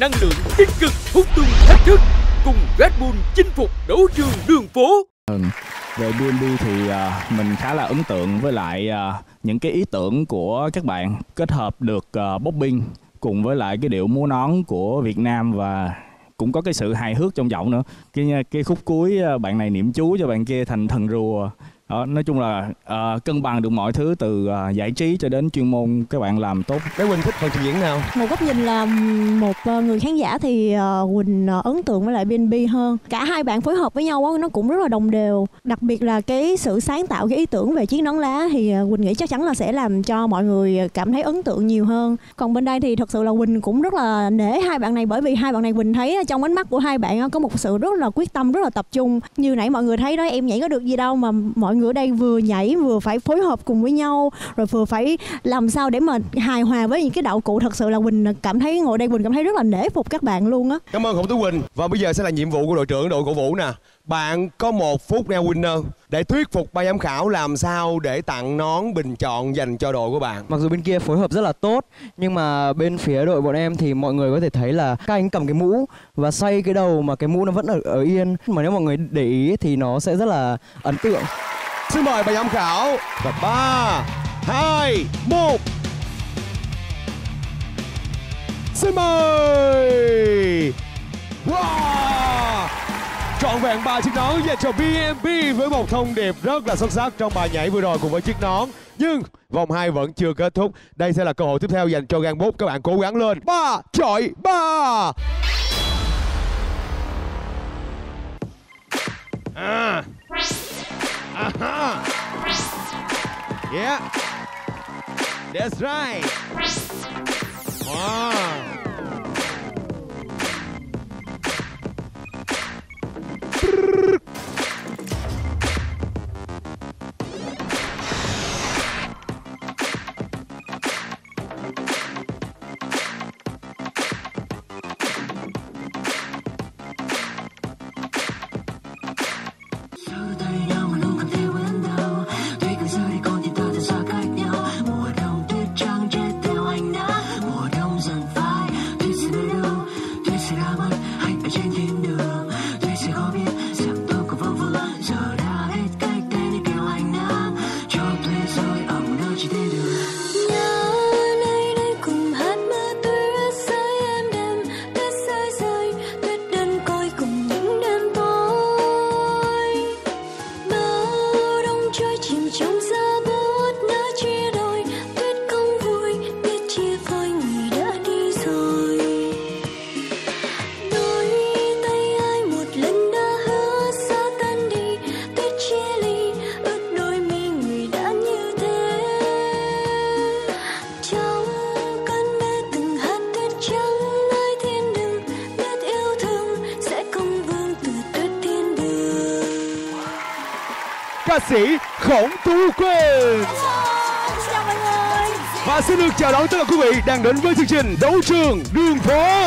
năng lượng tích cực hút tung thách thức cùng Red Bull chinh phục đấu trường đường phố. Về BNB thì uh, mình khá là ấn tượng với lại uh, những cái ý tưởng của các bạn kết hợp được uh, bobbing cùng với lại cái điệu múa nón của Việt Nam và cũng có cái sự hài hước trong giọng nữa. Cái cái khúc cuối bạn này niệm chú cho bạn kia thành thần rùa. Đó, nói chung là à, cân bằng được mọi thứ từ à, giải trí cho đến chuyên môn các bạn làm tốt. Bé Quỳnh thích phần trình diễn nào? một góc nhìn là một ờ, người khán giả thì ờ, quỳnh ờ, ấn tượng với lại bnb hơn cả hai bạn phối hợp với nhau á, nó cũng rất là đồng đều đặc biệt là cái sự sáng tạo cái ý tưởng về chiếc nón lá thì ờ, quỳnh nghĩ chắc chắn là sẽ làm cho mọi người cảm thấy ấn tượng nhiều hơn còn bên đây thì thật sự là quỳnh cũng rất là nể hai bạn này bởi vì hai bạn này quỳnh thấy trong ánh mắt của hai bạn có một sự rất là quyết tâm rất là tập trung như nãy mọi người thấy đó em nhảy có được gì đâu mà mọi người ở đây vừa nhảy vừa phải phối hợp cùng với nhau rồi vừa phải làm sao để mà hài hòa với những cái đạo cụ. Thật sự là quỳnh cảm thấy ngồi đây quỳnh cảm thấy rất là nể phục các bạn luôn á. Cảm ơn Khổng Tú Quỳnh. Và bây giờ sẽ là nhiệm vụ của đội trưởng đội cổ vũ nè. Bạn có một phút neo winner Để thuyết phục ban giám khảo làm sao để tặng nón bình chọn dành cho đội của bạn. Mặc dù bên kia phối hợp rất là tốt nhưng mà bên phía đội bọn em thì mọi người có thể thấy là các anh cầm cái mũ và xoay cái đầu mà cái mũ nó vẫn ở, ở yên. Mà nếu mọi người để ý thì nó sẽ rất là ấn tượng. Xin mời ban giám khảo Và 3, 2, 1 Xin mời Wow Trọn vẹn ba chiếc nón dành cho BMB với một thông điệp rất là xuất sắc trong bài nhảy vừa rồi cùng với chiếc nón. Nhưng vòng 2 vẫn chưa kết thúc. Đây sẽ là cơ hội tiếp theo dành cho gang bốt. Các bạn cố gắng lên. ba chọi ba À. Aha. Yeah. That's right. Wow. Xin được chào đón tất cả quý vị đang đến với chương trình Đấu trường đường phố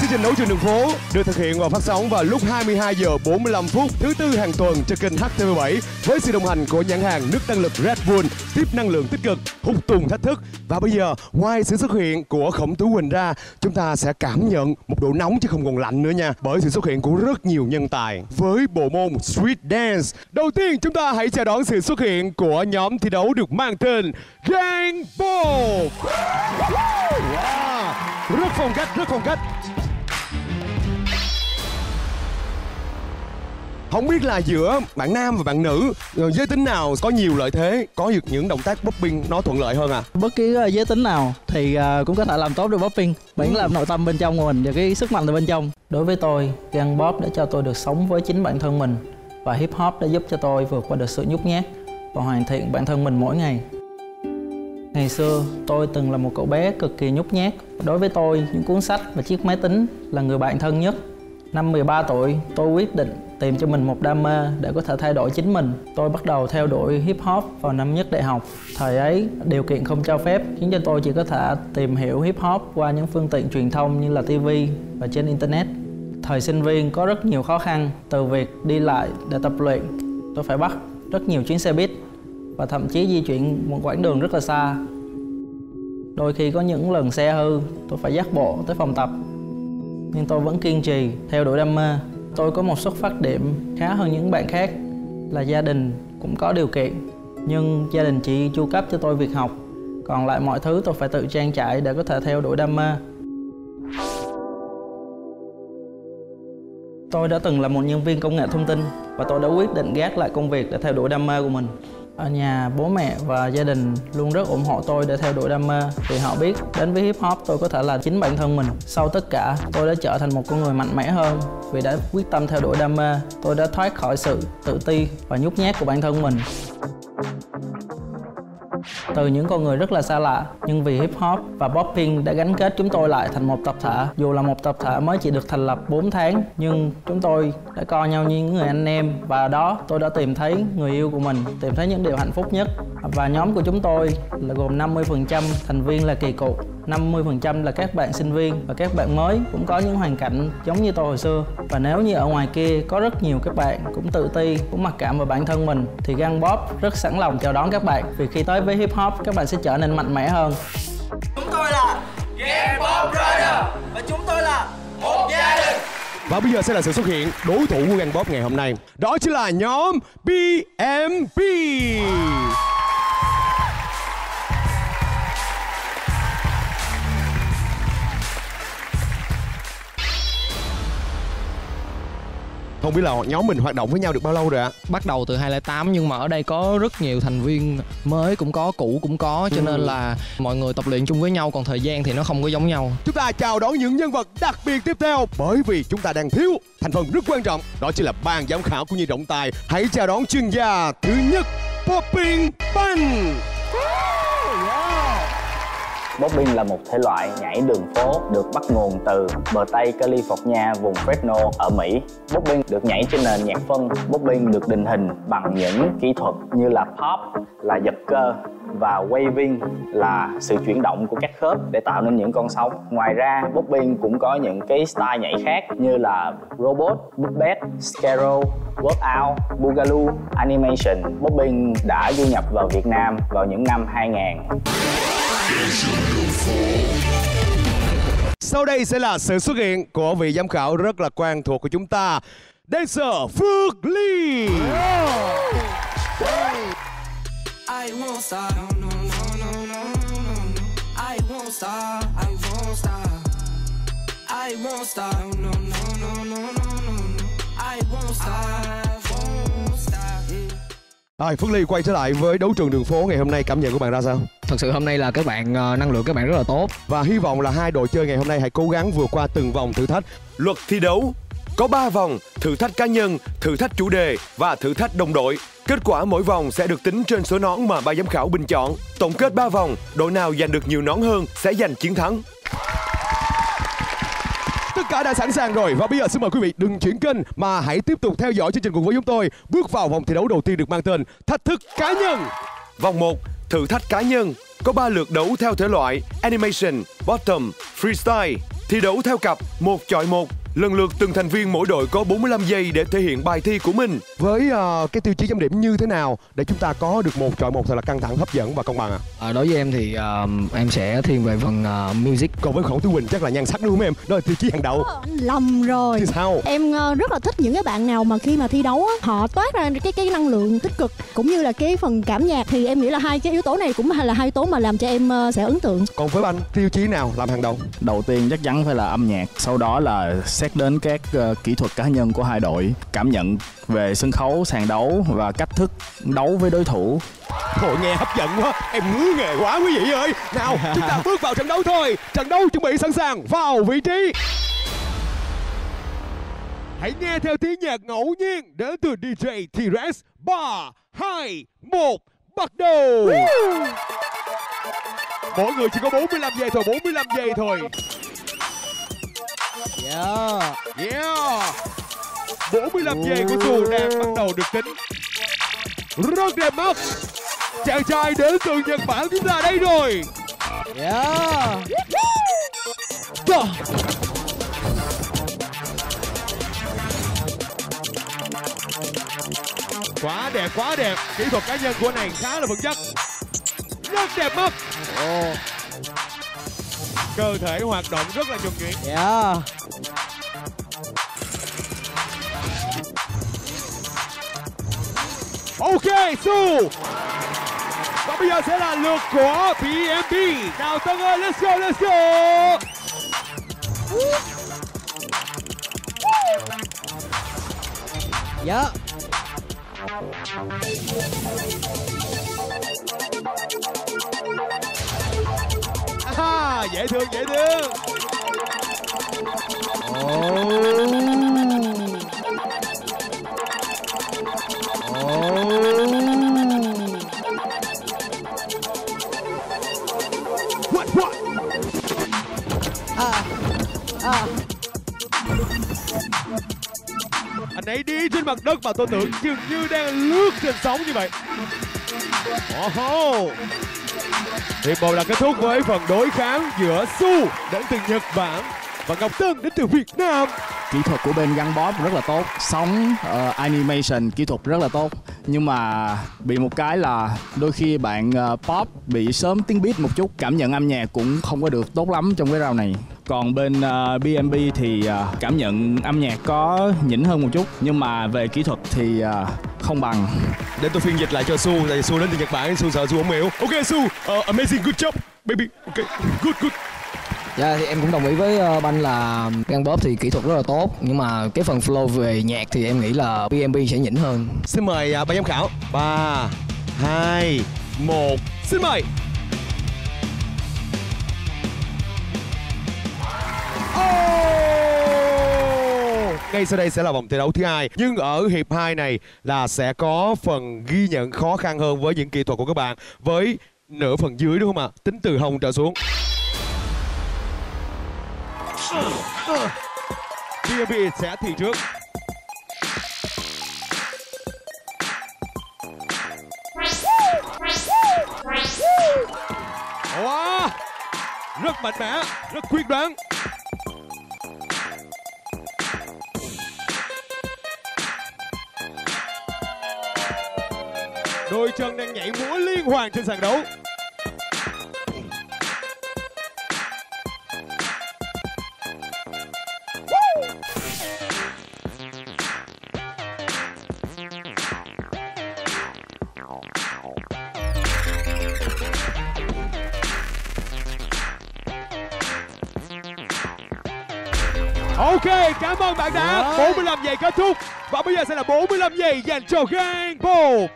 Chương trình Đấu trường đường phố được thực hiện và phát sóng vào lúc 22 giờ 45 phút thứ tư hàng tuần trên kênh HTV7 với sự đồng hành của nhãn hàng nước tăng lực Red Bull tiếp năng lượng tích cực, hút tùng thách thức. Và bây giờ, ngoài sự xuất hiện của Khổng Tú Quỳnh ra, chúng ta sẽ cảm nhận một độ nóng chứ không còn lạnh nữa nha bởi sự xuất hiện của rất nhiều nhân tài với bộ môn Street Dance. Đầu tiên, chúng ta hãy chào đón sự xuất hiện của nhóm thi đấu được mang tên Gang Ball. Wow. Rất phong cách, rất phong cách. Không biết là giữa bạn nam và bạn nữ ờ, giới tính nào có nhiều lợi thế, có được những động tác popping nó thuận lợi hơn à? bất kỳ ờ, giới tính nào thì ờ, cũng có thể làm tốt được popping. Miễn là nội tâm bên trong của mình và cái sức mạnh từ bên trong. Đối với tôi gun bop đã cho tôi được sống với chính bản thân mình và hip hop đã giúp cho tôi vượt qua được sự nhút nhát và hoàn thiện bản thân mình mỗi ngày. Ngày xưa tôi từng là một cậu bé cực kỳ nhút nhát. Đối với tôi những cuốn sách và chiếc máy tính là người bạn thân nhất. Năm 13 tuổi, tôi quyết định tìm cho mình một đam mê để có thể thay đổi chính mình. Tôi bắt đầu theo đuổi hip hop vào năm nhất đại học. Thời ấy, điều kiện không cho phép khiến cho tôi chỉ có thể tìm hiểu hip hop qua những phương tiện truyền thông như là TV và trên internet. Thời sinh viên có rất nhiều khó khăn từ việc đi lại để tập luyện. Tôi phải bắt rất nhiều chuyến xe buýt và thậm chí di chuyển một quãng đường rất là xa Đôi khi có những lần xe hư, tôi phải dắt bộ tới phòng tập. Nhưng tôi vẫn kiên trì, theo đuổi đam mê. Tôi có một xuất phát điểm khá hơn những bạn khác là gia đình cũng có điều kiện. Nhưng gia đình chỉ chu cấp cho tôi việc học. Còn lại mọi thứ tôi phải tự trang trải để có thể theo đuổi đam mê. Tôi đã từng là một nhân viên công nghệ thông tin và tôi đã quyết định gác lại công việc để theo đuổi đam mê của mình. Ở nhà, bố mẹ và gia đình luôn rất ủng hộ tôi để theo đuổi đam mê vì họ biết đến với hip hop tôi có thể là chính bản thân mình. Sau tất cả, tôi đã trở thành một con người mạnh mẽ hơn vì đã quyết tâm theo đuổi đam mê. Tôi đã thoát khỏi sự tự ti và nhút nhát của bản thân mình từ những con người rất là xa lạ, nhưng vì hip hop và popping đã gắn kết chúng tôi lại thành một tập thể. Dù là một tập thể mới chỉ được thành lập 4 tháng, nhưng chúng tôi đã coi nhau như những người anh em. Và đó, tôi đã tìm thấy người yêu của mình, tìm thấy những điều hạnh phúc nhất. Và nhóm của chúng tôi là gồm 50% thành viên là kỳ cựu 50% là các bạn sinh viên và các bạn mới cũng có những hoàn cảnh giống như tôi hồi xưa. Và nếu như ở ngoài kia có rất nhiều các bạn cũng tự ti, cũng mặc cảm vào bản thân mình, thì gang Bop rất sẵn lòng chào đón các bạn. Vì khi tới với hip hop các bạn sẽ trở nên mạnh mẽ hơn Chúng tôi là Gang Bob Rider Và chúng tôi là một gia đình Và bây giờ sẽ là sự xuất hiện đối thủ của Gang Bop ngày hôm nay. Đó chính là nhóm BMP. Không biết là nhóm mình hoạt động với nhau được bao lâu rồi ạ? bắt đầu từ 2008 nhưng mà ở đây có rất nhiều thành viên mới cũng có cũ cũng có cho nên là mọi người tập luyện chung với nhau còn thời gian thì nó không có giống nhau Chúng ta chào đón những nhân vật đặc biệt tiếp theo bởi vì chúng ta đang thiếu thành phần rất quan trọng đó chính là ban giám khảo của nhi trọng tài. Hãy chào đón chuyên gia thứ nhất Popping Bun. Popping là một thể loại nhảy đường phố được bắt nguồn từ bờ Tây California vùng Fresno ở Mỹ. Popping được nhảy trên nền nhạc phân. Popping được định hình bằng những kỹ thuật như là pop là giật cơ và waving là sự chuyển động của các khớp để tạo nên những con sóng. Ngoài ra, Popping cũng có những cái style nhảy khác như là robot, puppet, scaro, workout, boogaloo, animation. Popping đã du nhập vào Việt Nam vào những năm 2000. Sau đây sẽ là sự xuất hiện của vị giám khảo rất là quen thuộc của chúng ta Dancer Phước Ly I won't stop rồi Phước Ly quay trở lại với đấu trường đường phố ngày hôm nay cảm nhận của bạn ra sao? thật sự hôm nay là các bạn ờ, năng lượng các bạn rất là tốt Và hy vọng là hai đội chơi ngày hôm nay hãy cố gắng vượt qua từng vòng thử thách Luật thi đấu có 3 vòng, thử thách cá nhân, thử thách chủ đề và thử thách đồng đội. Kết quả mỗi vòng sẽ được tính trên số nón mà ban giám khảo bình chọn. Tổng kết 3 vòng, đội nào giành được nhiều nón hơn sẽ giành chiến thắng. Tất cả đã sẵn sàng rồi và bây giờ xin mời quý vị đừng chuyển kênh mà hãy tiếp tục theo dõi chương trình cùng với chúng tôi bước vào vòng thi đấu đầu tiên được mang tên Thách thức cá nhân Vòng 1, thử thách cá nhân. Có 3 lượt đấu theo thể loại Animation, Bottom, Freestyle. Thi đấu theo cặp, một chọi một. Lần lượt từng thành viên mỗi đội có 45 giây để thể hiện bài thi của mình. Với ờ, cái tiêu chí chấm điểm như thế nào để chúng ta có được một chọi một thật là căng thẳng hấp dẫn và công bằng ạ? Ờ, đối với em thì ờ, em sẽ thiên về phần ờ, music Còn với Khổng Tú Quỳnh chắc là nhan sắc đúng không em? Đó là tiêu chí hàng đầu lầm rồi Thì sao? em ờ, rất là thích những cái bạn nào mà khi mà thi đấu á họ toát ra cái cái năng lượng tích cực cũng như là cái phần cảm nhạc thì em nghĩ là hai cái yếu tố này cũng là hai yếu tố mà làm cho em ờ, sẽ ấn tượng Còn với anh tiêu chí nào làm hàng đầu? đầu tiên chắc chắn phải là âm nhạc sau đó là xét đến các ờ, kỹ thuật cá nhân của hai đội cảm nhận về sân khấu sàn đấu và cách thức đấu với đối thủ. Thôi nghe hấp dẫn quá Em ngứa nghề quá quý vị ơi. Nào chúng ta bước vào trận đấu thôi. Trận đấu chuẩn bị sẵn sàng Vào vị trí. Hãy nghe theo tiếng nhạc ngẫu nhiên Đến từ DJ T-Rex. 3, 2, 1 Bắt đầu. Mỗi người chỉ có 45 giây thôi 45 giây thôi yeah Yeah 45 giây của Dù đang bắt đầu được tính. Rất đẹp mắt Chàng trai đến từ Nhật Bản chúng ta đây rồi. Yeah Go. Quá đẹp, quá đẹp. Kỹ thuật cá nhân của anh này khá là vững chắc. Rất đẹp mắt cơ thể hoạt động rất là nhuần nhuyễn Yeah. Ok, Su Và bây giờ sẽ là lượt của BMB Nào Tân ơi, let's go, let's go Dạ à, Dễ thương, dễ thương What, what? À. À. Anh ấy đi trên mặt đất mà tôi tưởng dường như đang lướt trên sóng như vậy Oh Hiệp một là kết thúc với phần đối kháng giữa Su đến từ Nhật Bản và Ngọc Tân đến từ Việt Nam. kỹ thuật của bên gắn bóp rất là tốt. Sóng uh, animation kỹ thuật rất là tốt. Nhưng mà bị một cái là đôi khi bạn uh, pop bị sớm tiếng beat một chút cảm nhận âm nhạc cũng không có được tốt lắm trong cái round này. Còn bên ờ, uh, BMB thì uh, cảm nhận âm nhạc có nhỉnh hơn một chút. Nhưng mà về kỹ thuật thì uh, không bằng Để tôi phiên dịch lại cho Su, tại vì Su đến từ Nhật Bản, Su sợ Su không hiểu. Ok Su, uh, amazing, good job, baby. Ok, good, good. Dạ thì em cũng đồng ý với uh, Banh là Gun Bóp thì kỹ thuật rất là tốt Nhưng mà cái phần flow về nhạc thì em nghĩ là BMB sẽ nhỉnh hơn Xin mời uh, ban giám khảo. 3, 2, 1, xin mời. Ngay sau đây sẽ là vòng thi đấu thứ hai. Nhưng ở hiệp 2 này là sẽ có phần ghi nhận khó khăn hơn với những kỹ thuật của các bạn. Với nửa phần dưới đúng không ạ? Tính từ hồng trở xuống. BMB sẽ thi trước. Wow! Rất mạnh mẽ, rất quyết đoán. Đôi chân đang nhảy múa liên hoàn trên sàn đấu. Ok, cảm ơn bạn đã 45 giây kết thúc. Và bây giờ sẽ là 45 giây dành cho Gang Bộ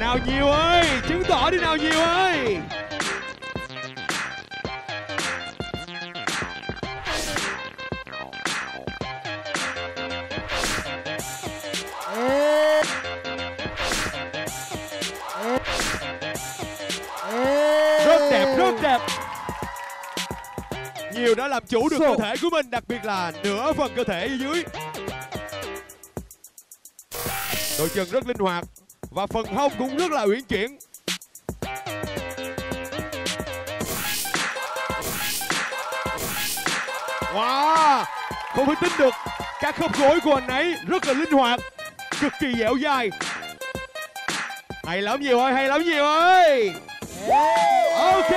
Nào nhiều ơi, chứng tỏ đi nào nhiều ơi. Rất đẹp, rất đẹp. Nhiều đã làm chủ được cơ thể của mình Đặc biệt là nửa phần cơ thể ở dưới. Đôi chân rất linh hoạt Và phần hông cũng rất là uyển chuyển. Wow Không thể tin được. Các khớp gối của anh ấy rất là linh hoạt Cực kỳ dẻo dai. Hay lắm nhiều ơi, hay lắm nhiều ơi. Ok.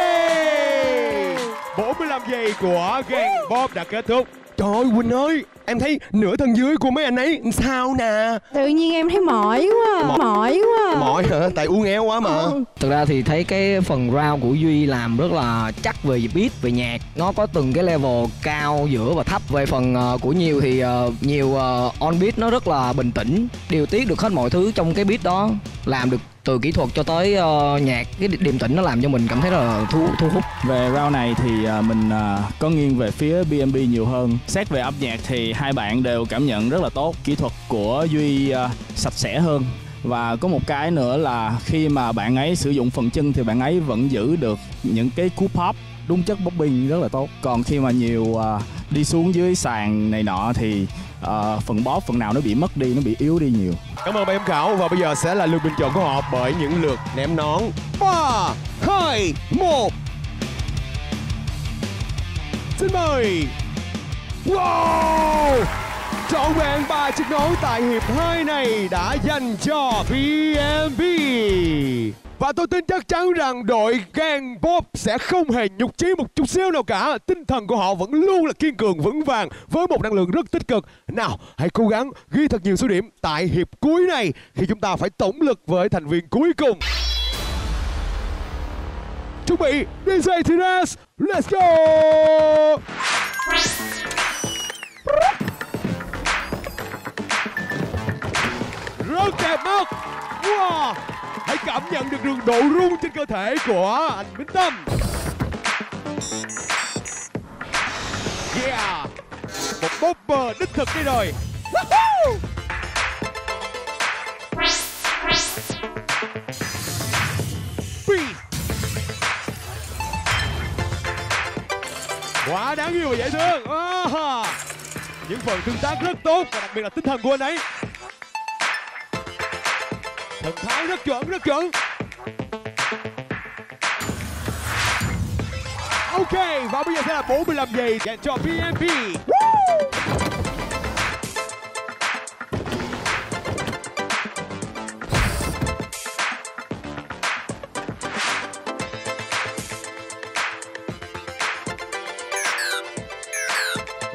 45 giây của Gang Bob đã kết thúc Trời ơi Quỳnh ơi Em thấy nửa thân dưới của mấy anh ấy sao nè Tự nhiên em thấy mỏi quá à. Mỏi quá. Mỏi hả? Tại uống éo quá mà Thực ra thì thấy cái phần round của Duy làm rất là chắc về beat, về nhạc Nó có từng cái level cao, giữa và thấp Về phần ờ, của Nhiều thì ờ, Nhiều ờ, on beat nó rất là bình tĩnh Điều tiết được hết mọi thứ trong cái beat đó Làm được từ kỹ thuật cho tới uh, nhạc Cái điềm tĩnh nó làm cho mình cảm thấy rất là thu, thu hút. Về round này thì uh, mình uh, có nghiêng về phía BMB nhiều hơn. Xét về âm nhạc thì hai bạn đều cảm nhận rất là tốt kỹ thuật của duy uh, sạch sẽ hơn. Và có một cái nữa là khi mà bạn ấy sử dụng phần chân thì bạn ấy vẫn giữ được những cái cú pop đúng chất popping rất là tốt. Còn khi mà nhiều uh, đi xuống dưới sàn này nọ thì uh, phần bóp phần nào nó bị mất đi nó bị yếu đi nhiều. Cảm ơn ban giám khảo. Và bây giờ sẽ là lượt bình chọn của họ bởi những lượt ném nón. 3, 2, 1 Xin mời. Wow! Trọn vẹn ba chiếc nón tại hiệp 2 này đã dành cho BMB. Và tôi tin chắc chắn rằng đội Gang Bob sẽ không hề nhục chí một chút xíu nào cả. Tinh thần của họ vẫn luôn là kiên cường vững vàng với một năng lượng rất tích cực. Nào, hãy cố gắng ghi thật nhiều số điểm tại hiệp cuối này khi chúng ta phải tổng lực với thành viên cuối cùng. Chuẩn bị, DJ Tires, let's go! Đẹp mắt! Wow! Hãy cảm nhận được được độ rung trên cơ thể của anh Minh Tâm. Yeah! Một bopper đích thực đây rồi. Woohoo! Quá đáng yêu và dễ thương. oh. Những phần tương tác rất tốt và đặc biệt là tinh thần của anh ấy. Thần thái rất chuẩn, rất chuẩn. Ok, và bây giờ sẽ là 45 giây dành cho PMP.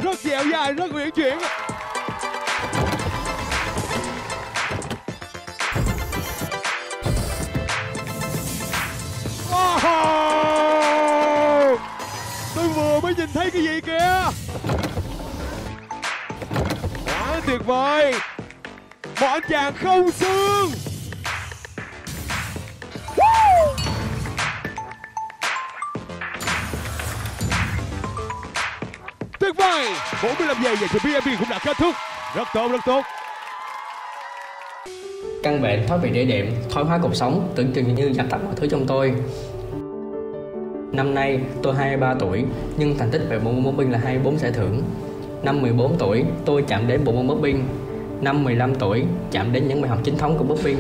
Rất dẻo dài rất uyển chuyển. Nhìn thấy cái gì kìa? Quá tuyệt vời. Một anh chàng không xương. Tuyệt vời. 45 giây dành cho BMP cũng đã kết thúc. Rất tốt, rất tốt. Căn bệnh thoát vị đĩa đệm, thoái hóa cuộc sống, tưởng chừng như dập tắt mọi thứ trong tôi. Năm nay tôi 23 tuổi, nhưng thành tích về bộ môn bóng binh là 24 giải thưởng. Năm 14 tuổi, tôi chạm đến bộ môn bóng binh. Năm 15 tuổi, chạm đến những bài học chính thống của bóng binh.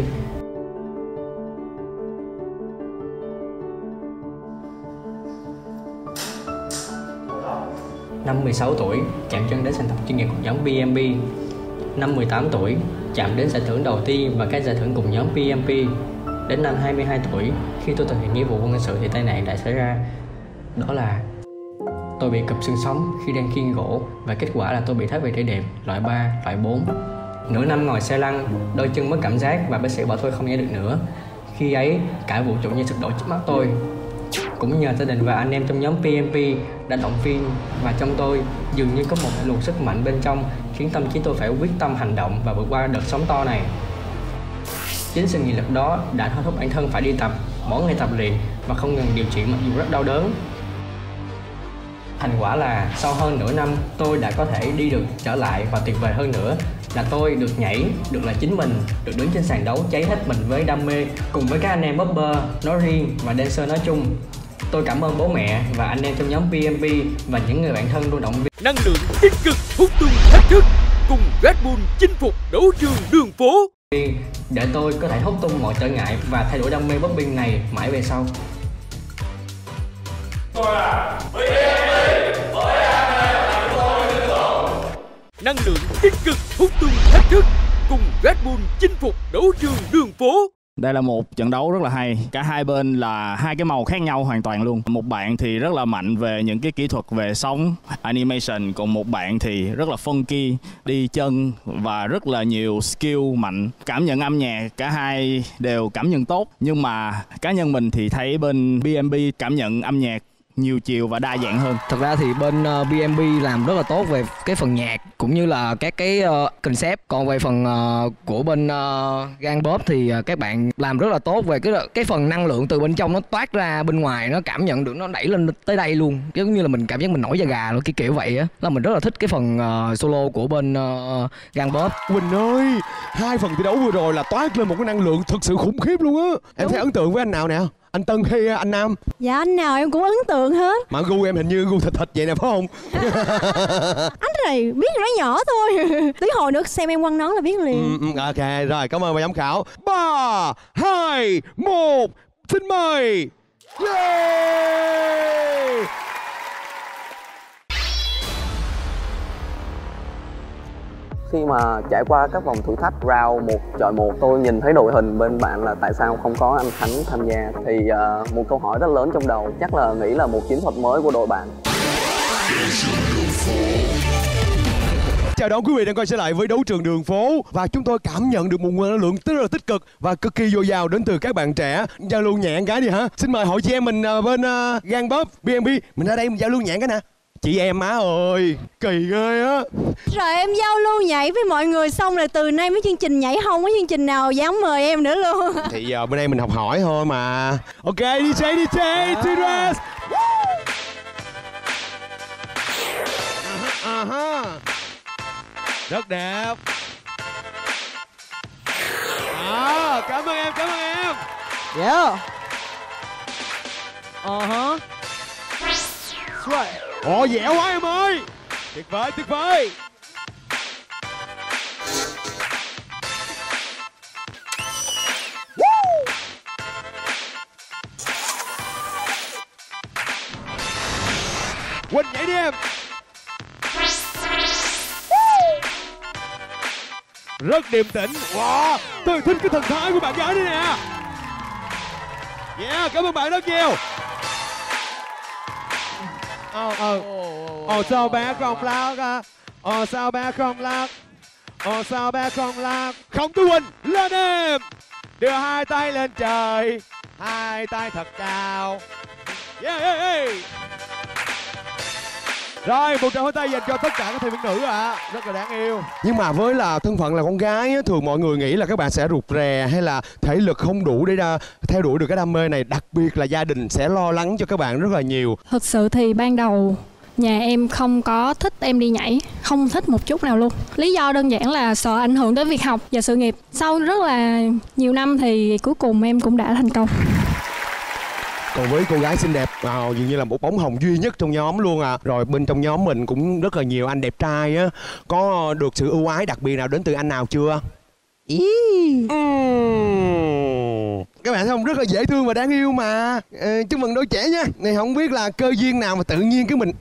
Năm 16 tuổi, chạm chân đến sàn tập chuyên nghiệp cùng nhóm BMB. Năm 18 tuổi, chạm đến giải thưởng đầu tiên và các giải thưởng cùng nhóm BMP Đến năm 22 tuổi, khi tôi thực hiện nghĩa vụ quân sự thì tai nạn đã xảy ra. Đó là tôi bị cụp xương sống khi đang khiêng gỗ và kết quả là tôi bị thoát vị đĩa đệm loại 3, loại 4. Nửa năm ngồi xe lăn, đôi chân mất cảm giác và bác sĩ bảo tôi không nhảy được nữa. Khi ấy, cả vũ trụ như sụp đổ trước mắt tôi. Cũng nhờ gia đình và anh em trong nhóm PMP đã động viên và trong tôi dường như có một luồng sức mạnh bên trong khiến tâm trí tôi phải quyết tâm hành động và vượt qua đợt sóng to này. Chính sự nghị lực đó đã thôi thúc bản thân phải đi tập, mỗi ngày tập luyện và không ngừng điều trị mặc dù rất đau đớn. Thành quả là sau hơn nửa năm tôi đã có thể đi được trở lại và tuyệt vời hơn nữa là tôi được nhảy, được là chính mình, được đứng trên sàn đấu cháy hết mình với đam mê cùng với các anh em bopper nói riêng và dancer nói chung. Tôi cảm ơn bố mẹ và anh em trong nhóm PMP và những người bạn thân luôn động viên. Năng lượng tích cực hút tung thách thức cùng Red Bull chinh phục đấu trường đường phố để tôi có thể hút tung mọi trở ngại và thay đổi đam mê boxing này mãi về sau. Năng lượng tích cực hút tung thách thức cùng Red Bull chinh phục đấu trường đường phố. Đây là một trận đấu rất là hay. Cả hai bên là hai cái màu khác nhau hoàn toàn luôn. Một bạn thì rất là mạnh về những cái kỹ thuật về sóng, animation, còn một bạn thì rất là funky, đi chân và rất là nhiều skill mạnh. Cảm nhận âm nhạc cả hai đều cảm nhận tốt, nhưng mà cá nhân mình thì thấy bên BMB cảm nhận âm nhạc nhiều chiều và đa dạng hơn. Thật ra thì bên uh, BMB làm rất là tốt về cái phần nhạc cũng như là các cái uh, concept. Còn về phần uh, của bên uh, Gang Pop thì uh, các bạn làm rất là tốt về cái cái phần năng lượng từ bên trong nó toát ra bên ngoài nó cảm nhận được nó đẩy lên tới đây luôn. Giống như là mình cảm giác mình nổi da gà luôn cái kiểu vậy á. Là mình rất là thích cái phần uh, solo của bên uh, Gang Pop. Quỳnh ơi, hai phần thi đấu vừa rồi là toát lên một cái năng lượng thực sự khủng khiếp luôn á. Em thấy ấn tượng với anh nào nè? Anh Tân hay anh Nam? Dạ anh nào em cũng ấn tượng hết Mà gu em hình như gu thịt thịt vậy nè phải không? Anh này biết nói nhỏ thôi Tí hồi nữa xem em quăng nón là biết liền Ừ, ừ, ok, rồi cảm ơn bà giám khảo. 3, 2, 1, xin mời. Yeah! Khi mà trải qua các vòng thử thách round một chọi một tôi nhìn thấy đội hình bên bạn là tại sao không có anh Khánh tham gia thì uh, một câu hỏi rất lớn trong đầu chắc là nghĩ là một chiến thuật mới của đội bạn Chào đón quý vị đang quay trở lại với đấu trường đường phố và chúng tôi cảm nhận được một nguồn năng lượng rất là tích cực và cực kỳ dồi dào đến từ các bạn trẻ. Giao lưu nhẹn cái đi hả? Xin mời hội chị em mình ờ, bên ờ, uh, Gan Bóp BNB mình ra đây mình giao lưu nhẹn cái nè. Chị em má ơi, kỳ ghê á. Rồi em giao lưu nhảy với mọi người xong rồi từ nay mấy chương trình nhảy không có chương trình nào dám mời em nữa luôn Thì giờ bên đây mình học hỏi thôi mà. Ok, DJ DJ, T-Dress. À ha. Rất đẹp. À, cảm ơn em, cảm ơn em. Yeah. Ờ hả. Right. Ồ, dẻo quá em ơi. Tuyệt vời tuyệt vời. Quỳnh nhảy đi em. Rất điềm tĩnh. Wow, Tôi thích cái thần thái của bạn gái đây nè. Yeah, cảm ơn bạn rất nhiều. Ồ ồ Ồ sao bé không lắc à Ồ sao bé không lắc Ồ sao bé không lắc Không tu Quỳnh lên em! Đưa hai tay lên trời. Hai tay thật cao. Yeah yeah yeah rồi, một tràng pháo tay dành cho tất cả các thành viên nữ ạ. Rất là đáng yêu. Nhưng mà với là thân phận là con gái á, thường mọi người nghĩ là các bạn sẽ rụt rè hay là thể lực không đủ để ra theo đuổi được cái đam mê này. Đặc biệt là gia đình sẽ lo lắng cho các bạn rất là nhiều. Thực sự thì ban đầu nhà em không có thích em đi nhảy, không thích một chút nào luôn. Lý do đơn giản là sợ ảnh hưởng tới việc học và sự nghiệp. Sau rất là nhiều năm thì cuối cùng em cũng đã thành công. Còn với cô gái xinh đẹp, à, dường như là một bóng hồng duy nhất trong nhóm luôn à. Rồi bên trong nhóm mình cũng rất là nhiều anh đẹp trai á. Có được sự ưu ái đặc biệt nào đến từ anh nào chưa? Ý. Các bạn thấy không rất là dễ thương và đáng yêu mà ờ, chúc mừng đôi trẻ nha này không biết là cơ duyên nào mà tự nhiên cái mình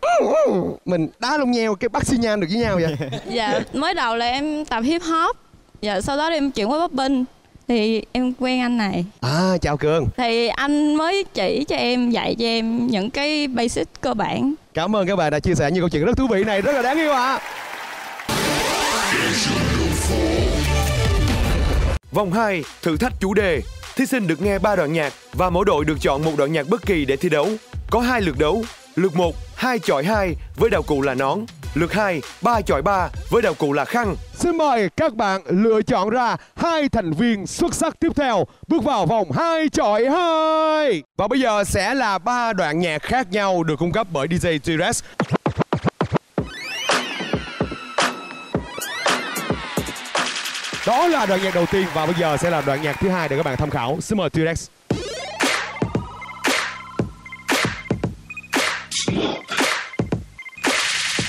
mình đá lông nheo cái bắt xi nhan được với nhau vậy Dạ, mới đầu là em tập hip hop Dạ, sau đó thì em chuyển qua popping Thì em quen anh này à chào cường Thì anh mới chỉ cho em, dạy cho em những cái basic cơ bản cảm ơn các bạn đã chia sẻ những câu chuyện rất thú vị này rất là đáng yêu ạ Vòng 2, thử thách chủ đề. Thí sinh được nghe 3 đoạn nhạc và mỗi đội được chọn một đoạn nhạc bất kỳ để thi đấu. Có hai lượt đấu. Lượt 1, 2 chọi 2 với đạo cụ là nón. Lượt 2, 3 chọi 3 với đạo cụ là khăn. Xin mời các bạn lựa chọn ra hai thành viên xuất sắc tiếp theo bước vào vòng 2 chọi 2. Và bây giờ sẽ là ba đoạn nhạc khác nhau được cung cấp bởi DJ T-Rex. Đó là đoạn nhạc đầu tiên và bây giờ sẽ là đoạn nhạc thứ hai để các bạn tham khảo. Xin mời T-Rex.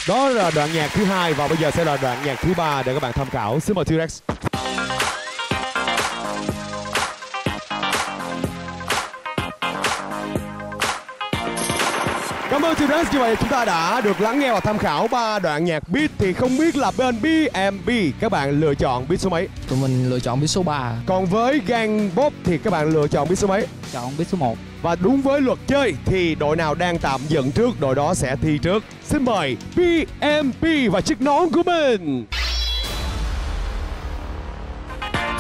Đó là đoạn nhạc thứ hai và bây giờ sẽ là đoạn nhạc thứ ba để các bạn tham khảo. Xin mời T-Rex. Ơn T-Rex. Như vậy chúng ta đã được lắng nghe và tham khảo ba đoạn nhạc beat thì không biết là bên BMB các bạn lựa chọn beat số mấy? Tụi mình lựa chọn beat số 3 Còn với Gang Bop thì các bạn lựa chọn beat số mấy? Chọn beat số 1 Và đúng với luật chơi thì đội nào đang tạm dẫn trước đội đó sẽ thi trước. Xin mời BMP và chiếc nón của mình.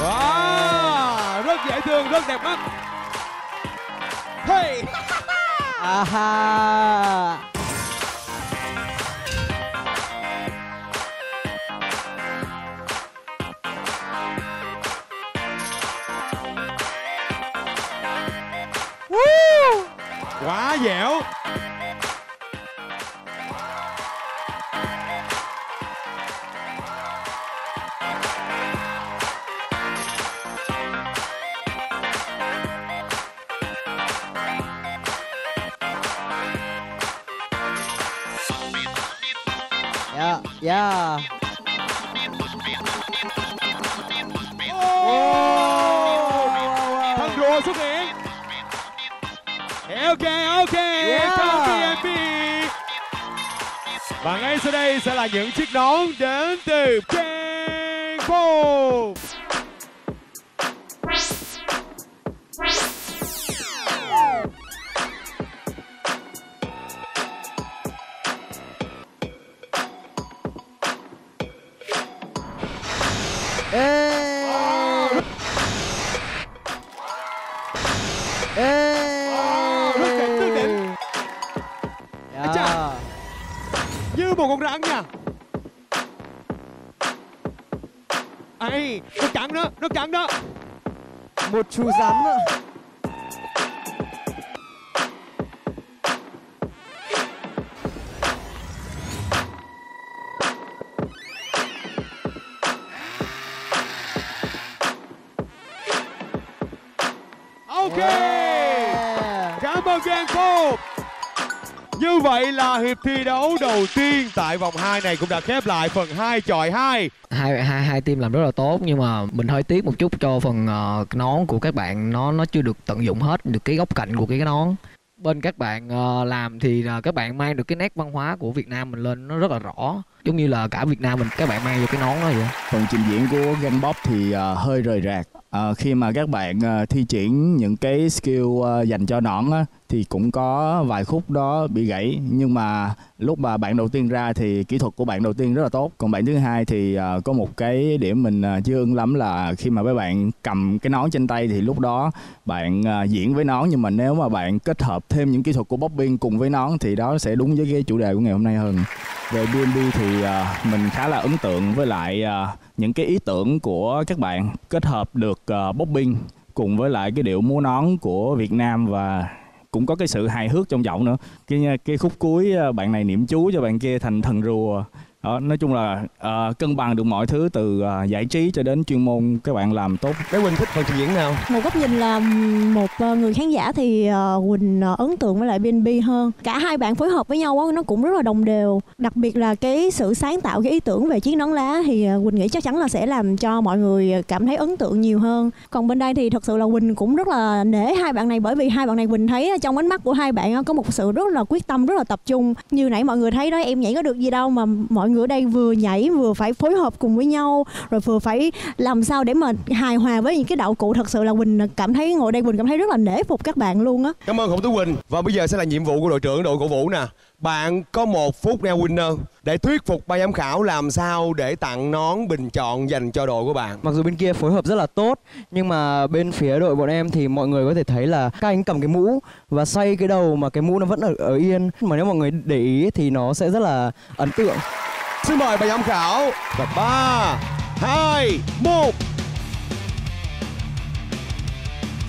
Wow, rất dễ thương, rất đẹp mắt. Hey. Aha. Woo! Quá dẻo. Sau đây sẽ là những chiếc nón đến từ Trang Pop ấy nó cắn đó nó cắn đó. Một chú rắn ạ ok. Cảm ơn Giang Pop như vậy là hiệp thi đấu đầu tiên tại vòng 2 này cũng đã khép lại phần 2 chọi 2 hai hai hai team làm rất là tốt nhưng mà mình hơi tiếc một chút cho phần uh, nón của các bạn. Nó nó chưa được tận dụng hết được cái góc cạnh của cái nón. Bên các bạn uh, làm thì uh, các bạn mang được cái nét văn hóa của Việt Nam mình lên nó rất là rõ giống như là cả Việt Nam mình các bạn mang vô cái nón đó vậy. Phần trình diễn của Gang Bob thì uh, hơi rời rạc. Uh, khi mà các bạn uh, thi triển những cái skill uh, dành cho nón á, thì cũng có vài khúc đó bị gãy. Nhưng mà lúc mà bạn đầu tiên ra thì kỹ thuật của bạn đầu tiên rất là tốt. Còn bạn thứ hai thì uh, có một cái điểm mình uh, chưa ưng lắm là khi mà mấy bạn cầm cái nón trên tay thì lúc đó bạn uh, diễn với nón. Nhưng mà nếu mà bạn kết hợp thêm những kỹ thuật của popping cùng với nón thì đó sẽ đúng với cái chủ đề của ngày hôm nay hơn. Về BNB thì uh, mình khá là ấn tượng với lại uh, những cái ý tưởng của các bạn kết hợp được uh, popping cùng với lại cái điệu múa nón của Việt Nam và cũng có cái sự hài hước trong giọng nữa. Cái cái khúc cuối à, bạn này niệm chú cho bạn kia thành thần rùa đó, nói chung là ờ, cân bằng được mọi thứ từ ờ, giải trí cho đến chuyên môn các bạn làm tốt. Bé Quỳnh thích phần trình diễn nào? Một góc nhìn là một ờ, người khán giả thì ờ, Quỳnh ờ, ấn tượng với lại BNB hơn. Cả hai bạn phối hợp với nhau á, nó cũng rất là đồng đều. Đặc biệt là cái sự sáng tạo cái ý tưởng về chiếc nón lá thì ờ, Quỳnh nghĩ chắc chắn là sẽ làm cho mọi người cảm thấy ấn tượng nhiều hơn. Còn bên đây thì thật sự là Quỳnh cũng rất là nể hai bạn này bởi vì hai bạn này Quỳnh thấy trong ánh mắt của hai bạn có một sự rất là quyết tâm rất là tập trung. Như nãy mọi người thấy đó em nhảy có được gì đâu mà mọi người ở đây vừa nhảy vừa phải phối hợp cùng với nhau rồi vừa phải làm sao để mà hài hòa với những cái đạo cụ. Thật sự là Quỳnh cảm thấy ngồi đây Quỳnh cảm thấy rất là nể phục các bạn luôn á. Cảm ơn Hồng Tú Quỳnh. Và bây giờ sẽ là nhiệm vụ của đội trưởng đội cổ vũ nè. Bạn có một phút nè winner Để thuyết phục ban giám khảo làm sao để tặng nón bình chọn dành cho đội của bạn. Mặc dù bên kia phối hợp rất là tốt nhưng mà bên phía đội bọn em thì mọi người có thể thấy là các anh cầm cái mũ và xoay cái đầu mà cái mũ nó vẫn ở, ở yên. Mà nếu mọi người để ý thì nó sẽ rất là ấn tượng. Xin mời ban giám khảo Và 3, 2, 1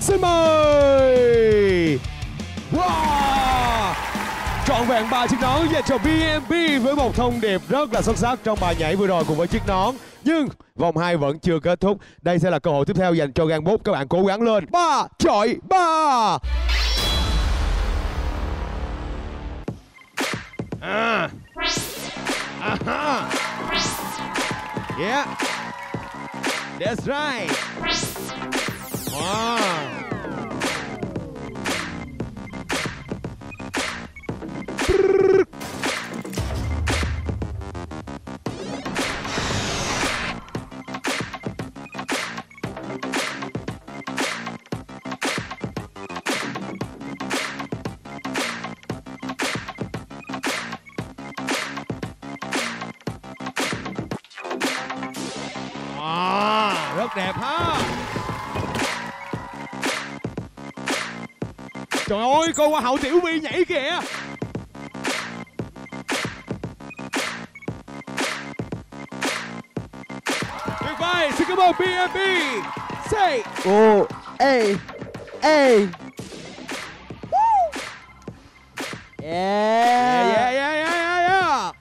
Xin mời Wow Trọn vẹn ba chiếc nón dành cho BMB với một thông điệp rất là xuất sắc trong bài nhảy vừa rồi cùng với chiếc nón. Nhưng vòng 2 vẫn chưa kết thúc. Đây sẽ là cơ hội tiếp theo dành cho gang bút Các bạn cố gắng lên. ba chọi ba À. Aha. Yeah. That's right. Wow, Trời ơi, cô Hoa hậu Tiểu Vi nhảy kìa. Tuyệt vời, xin cảm ơn BMB. Say. Ồ, ê, ê. Yeah, yeah, yeah, yeah, yeah, yeah.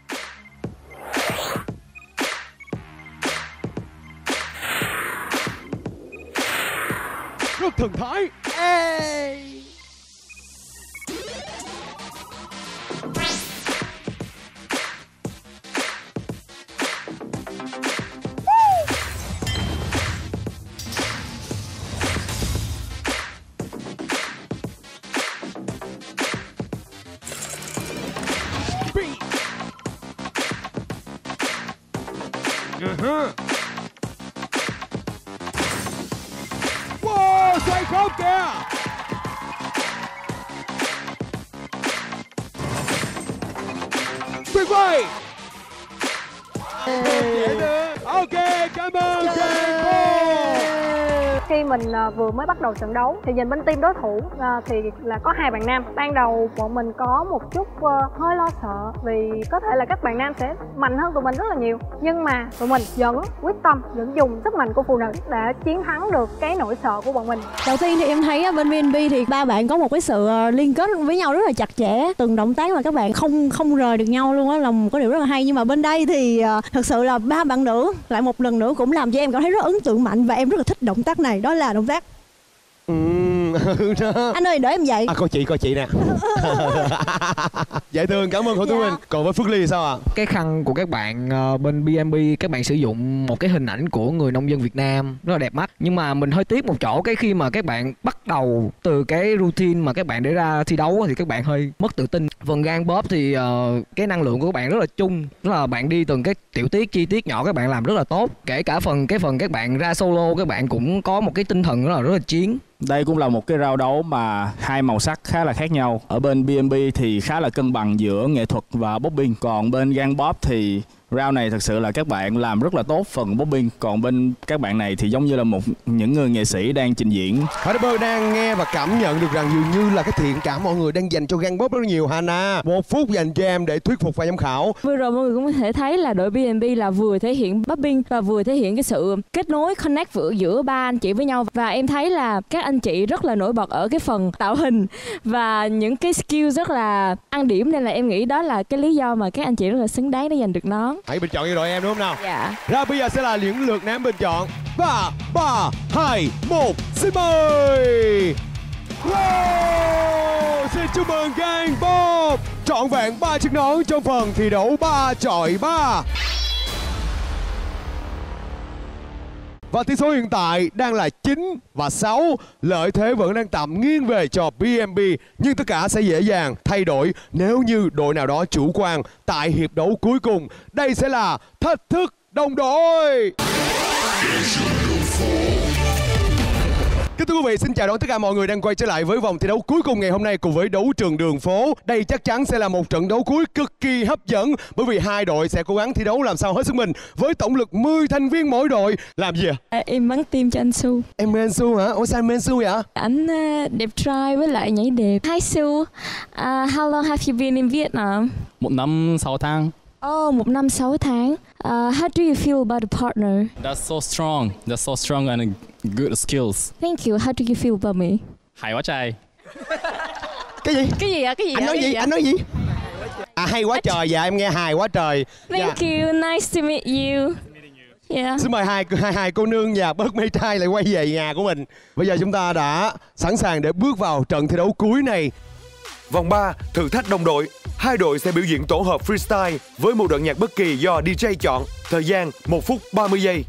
Rất thần thái. Bắt đầu trận đấu. Thì nhìn bên team đối thủ uh, thì là có hai bạn nam. Ban đầu bọn mình có một chút uh, hơi lo sợ vì có thể là các bạn nam sẽ mạnh hơn tụi mình rất là nhiều. Nhưng mà tụi mình vẫn quyết tâm vẫn dùng sức mạnh của phụ nữ để chiến thắng được cái nỗi sợ của bọn mình. Đầu tiên thì em thấy á, bên VNB thì ba bạn có một cái sự liên kết với nhau rất là chặt chẽ từng động tác mà các bạn không không rời được nhau luôn á là một cái điều rất là hay. Nhưng mà bên đây thì thật sự là ba bạn nữ lại một lần nữa cũng làm cho em cảm thấy rất ấn tượng mạnh và em rất là thích động tác này. Đó là động tác Ừ, đó. anh ơi đợi em dậy. À coi chị coi chị nè. Dễ thương cảm ơn Hồ Tú Minh. Còn với Phước Ly thì sao ạ? cái khăn của các bạn ờ, bên BNB các bạn sử dụng một cái hình ảnh của người nông dân Việt Nam rất là đẹp mắt. Nhưng mà mình hơi tiếc một chỗ cái khi mà các bạn bắt đầu từ cái routine mà các bạn để ra thi đấu thì các bạn hơi mất tự tin. Phần gan bóp thì ờ, cái năng lượng của các bạn rất là chung. Rất là bạn đi từng cái tiểu tiết chi tiết nhỏ các bạn làm rất là tốt. Kể cả phần cái phần các bạn ra solo các bạn cũng có một cái tinh thần rất là rất là chiến đây cũng là một cái rau đấu mà hai màu sắc khá là khác nhau. Ở bên BNB thì khá là cân bằng giữa nghệ thuật và bobbing, còn bên Gang Bob thì round này thật sự là các bạn làm rất là tốt phần bobbing, còn bên các bạn này thì giống như là một những người nghệ sĩ đang trình diễn. Harper đang nghe và cảm nhận được rằng dường như là cái thiện cảm mọi người đang dành cho gan bóp rất nhiều Hana. Một phút dành cho em để thuyết phục và giám khảo. Vừa rồi mọi người cũng có thể thấy là đội BNB là vừa thể hiện bobbing và vừa thể hiện cái sự kết nối connect giữa giữa ba anh chị với nhau. Và em thấy là các anh chị rất là nổi bật ở cái phần tạo hình và những cái skill rất là ăn điểm. Nên là em nghĩ đó là cái lý do mà các anh chị rất là xứng đáng để giành được Hãy bình chọn cho đội em đúng không nào? Dạ. Ra bây giờ sẽ là những lượt ném bình chọn 3, 3, 2, 1 Xin mời Wow! Xin chúc mừng Gang Bop Trọn vẹn 3 chiếc nón trong phần thi đấu 3 chọi 3 Và tỷ số hiện tại đang là 9 và 6 Lợi thế vẫn đang tạm nghiêng về cho BMB Nhưng tất cả sẽ dễ dàng thay đổi nếu như đội nào đó chủ quan tại hiệp đấu cuối cùng. Đây sẽ là thách thức đồng đội. Kính thưa quý vị, xin chào đón tất cả mọi người đang quay trở lại với vòng thi đấu cuối cùng ngày hôm nay cùng với đấu trường đường phố. Đây chắc chắn sẽ là một trận đấu cuối cực kỳ hấp dẫn bởi vì hai đội sẽ cố gắng thi đấu làm sao hết sức mình với tổng lực 10 thành viên mỗi đội. Làm gì ạ? À, em bắn tim cho anh Su. Em mê anh Su hả? Ủa sao em mê anh Su vậy? Anh à, đẹp trai với lại nhảy đẹp. Hi Su, uh, how long have you been in Vietnam? Một năm 6 tháng. Oh, một năm sáu tháng. Uh, how do you feel about the partner? That's so strong. That's so strong and good skills. Thank you. How do you feel about me? Hay quá trai. Cái gì? Cái gì ạ? Cái gì Anh nói gì? Anh nói gì? À hay quá trời, dạ em nghe hài quá trời. Thank you. Nice to meet you. Yeah. Xin mời hai hai hai cô nương và bớt mê trai lại quay về nhà của mình. Bây giờ chúng ta đã sẵn sàng để bước vào trận thi đấu cuối này. Vòng 3, thử thách đồng đội. Hai đội sẽ biểu diễn tổ hợp freestyle với một đoạn nhạc bất kỳ do DJ chọn. Thời gian 1 phút 30 giây.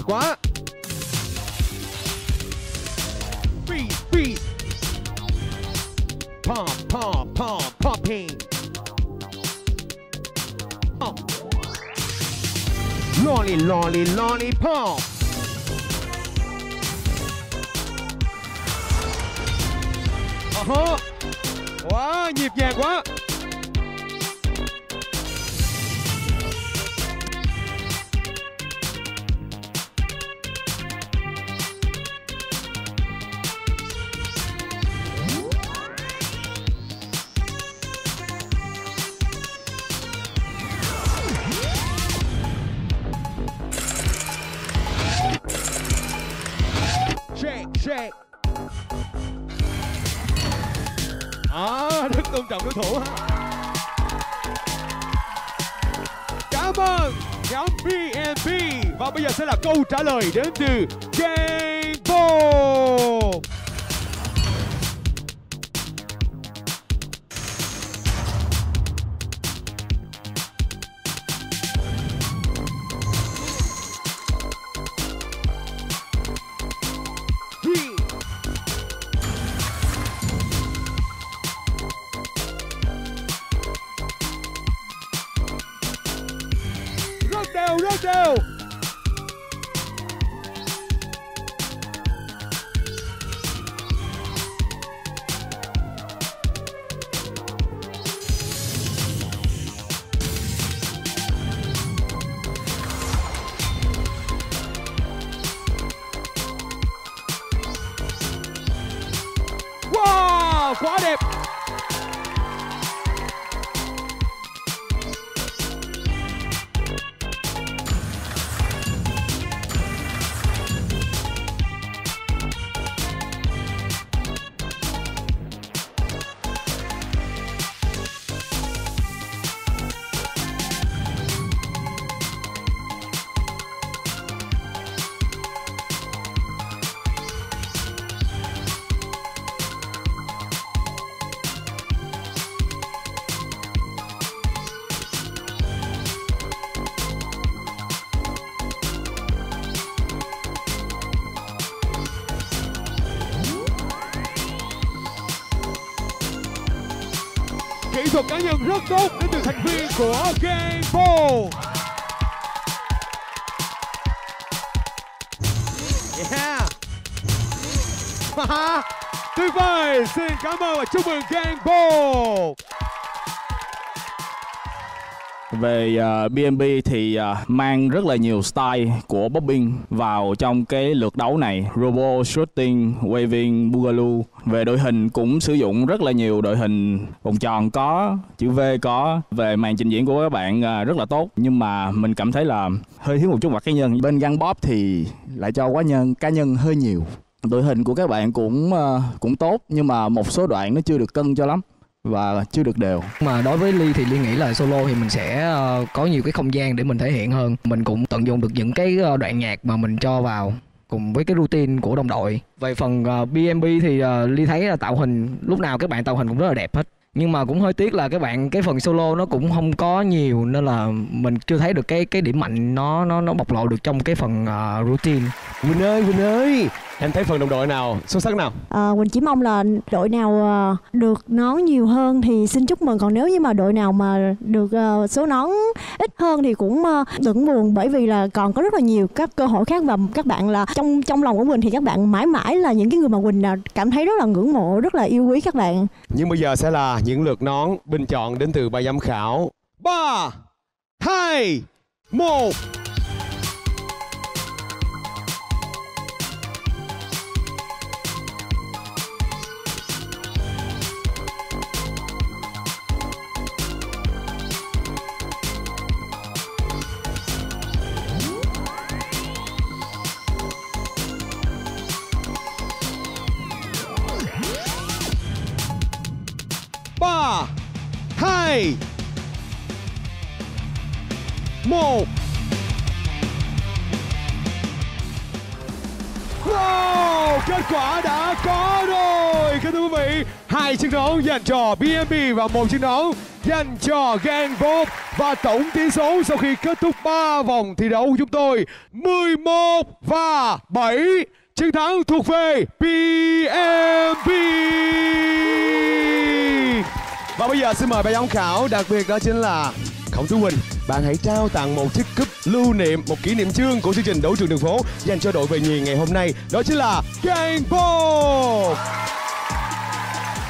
E qua. Freeze, freeze. Pom, pom, pom, popping. Pom. Lolly, lolly, lolly, pom. Uh -huh. Wow, nhịp nhàng quá số ha. Cảm ơn nhóm BNB và bây giờ sẽ là câu trả lời đến từ Game Ball. Tốt đến từ thành viên của Game Ball. Yeah. Haha. Tuyệt vời, xin cảm ơn và chúc mừng Game Ball. Về à, uh, BNB thì uh, mang rất là nhiều style của bobbing vào trong cái lượt đấu này. Robo, Shooting, Waving, Boogaloo. Về đội hình cũng sử dụng rất là nhiều đội hình vòng tròn có, chữ V có. Về màn trình diễn của các bạn uh, rất là tốt. Nhưng mà mình cảm thấy là hơi thiếu một chút mặt cá nhân. Bên găng Bob thì lại cho quá nhân cá nhân hơi nhiều. Đội hình của các bạn cũng uh, cũng tốt nhưng mà một số đoạn nó chưa được cân cho lắm và chưa được đều. Mà đối với ly thì ly nghĩ là solo thì mình sẽ ờ, có nhiều cái không gian để mình thể hiện hơn. Mình cũng tận dụng được những cái ờ, đoạn nhạc mà mình cho vào cùng với cái routine của đồng đội. Về phần ờ, BMB thì ờ, ly thấy là tạo hình lúc nào các bạn tạo hình cũng rất là đẹp hết nhưng mà cũng hơi tiếc là các bạn cái phần solo nó cũng không có nhiều nên là mình chưa thấy được cái cái điểm mạnh nó nó nó bộc lộ được trong cái phần ờ, routine. Quỳnh ơi, Quỳnh ơi, em thấy phần đồng đội nào xuất sắc nào? À, Quỳnh chỉ mong là đội nào à, được nón nhiều hơn thì xin chúc mừng. Còn nếu như mà đội nào mà được à, số nón ít hơn thì cũng à, đừng buồn bởi vì là còn có rất là nhiều các cơ hội khác và các bạn là trong trong lòng của Quỳnh thì các bạn mãi mãi là những cái người mà Quỳnh cảm thấy rất là ngưỡng mộ rất là yêu quý các bạn. Nhưng bây giờ sẽ là những lượt nón bình chọn đến từ ba giám khảo. 3 2 1 10 1 Wow, kết quả đã có rồi. Kính thưa quý vị, hai chiến đấu dành cho BMB và một chiến đấu dành cho Ganbop Và tổng tỷ số sau khi kết thúc 3 vòng thi đấu của chúng tôi. 11 và 7 Chiến thắng thuộc về BNB và bây giờ xin mời ban giám khảo, Đặc biệt đó chính là Khổng Tú Huỳnh. Bạn hãy trao tặng một chiếc cúp lưu niệm, Một kỷ niệm chương của chương trình đấu trường đường phố Dành cho đội về nhì ngày hôm nay. Đó chính là Gang Bob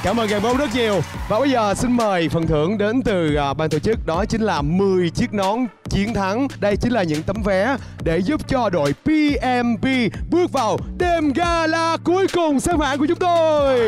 Cảm ơn Gang Bob rất nhiều. Và bây giờ xin mời phần thưởng đến từ à, ban tổ chức. Đó chính là 10 chiếc nón chiến thắng. Đây chính là những tấm vé Để giúp cho đội PMP Bước vào đêm gala cuối cùng xếp hạng của chúng tôi.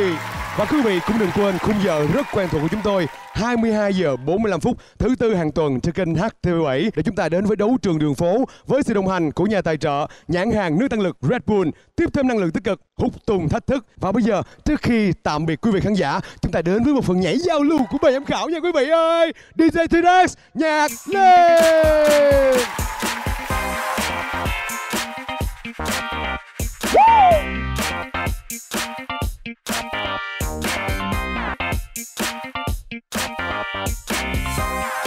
Và quý vị cũng đừng quên khung giờ rất quen thuộc của chúng tôi 22 giờ 45 phút, thứ tư hàng tuần trên kênh HTV7 để chúng ta đến với đấu trường đường phố với sự đồng hành của nhà tài trợ, nhãn hàng nước tăng lực Red Bull. Tiếp thêm năng lượng tích cực, hút tùng thách thức. Và bây giờ, trước khi tạm biệt quý vị khán giả, chúng ta đến với một phần nhảy giao lưu của bài giám khảo nha quý vị ơi. DJ T-Rex nhạc lên! Woo! Thank you.